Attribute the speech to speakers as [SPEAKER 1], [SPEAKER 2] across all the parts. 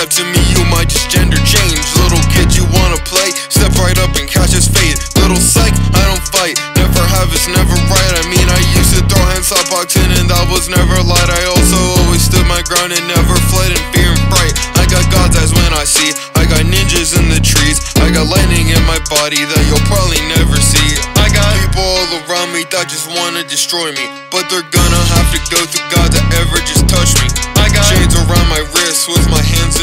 [SPEAKER 1] step to me, you might just gender change. Little kid, you wanna play? Step right up and catch his fate. Little psych, I don't fight. Never have, it's never right. I mean, I used to throw hands up boxing, and that was never light. I also always stood my ground and never fled in fear and fright. I got God's eyes when I see. I got ninjas in the trees. I got lightning in my body that you'll probably never see. I got people all around me that just wanna destroy me, but they're gonna have to go through God to ever just touch me. I got chains around my wrists with my hands.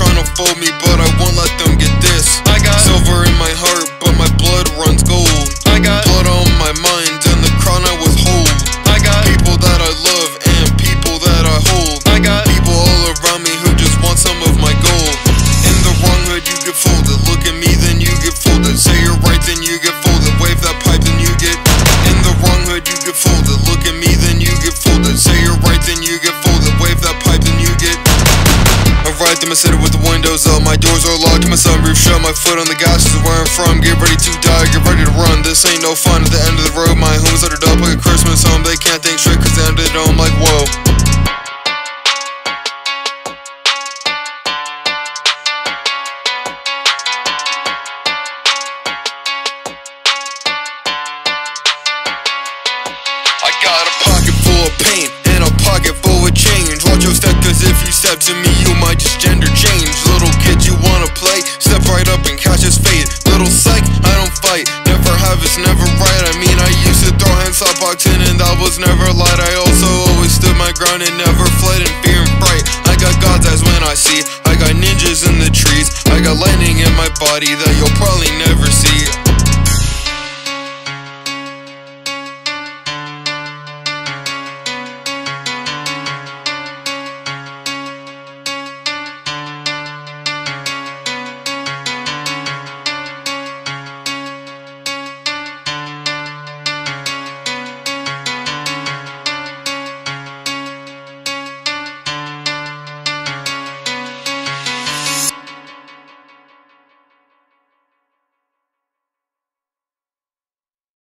[SPEAKER 1] To fold me, but I won't let them get this. I got silver in my heart, but my blood runs gold. I got blood on my mind and the crown I withhold. I got people that I love and people that I hold. I got people all around me who just want some of my gold. In the wrong hood, you get folded. Look at me, then you get folded. Say you're right, then you get folded. Wave that pipe, then you get. In the wrong hood, you get folded. Look at me, then you get folded. Say you're right, then you get folded. Wave that pipe, then you get. I ride through my city with shut. My foot on the gas is where I'm from. Get ready to die, get ready to run. This ain't no fun. At the end of the road, my home's uttered up like a if you step to me, you might just gender change. Little kid, you wanna play? Step right up and catch his fate. Little psych, I don't fight. Never have, it's never right. I mean, I used to throw hands up boxing, and that was never light. I also always stood my ground and never fled in fear and fright. I got God's eyes when I see. I got ninjas in the trees. I got lightning in my body that you'll probably.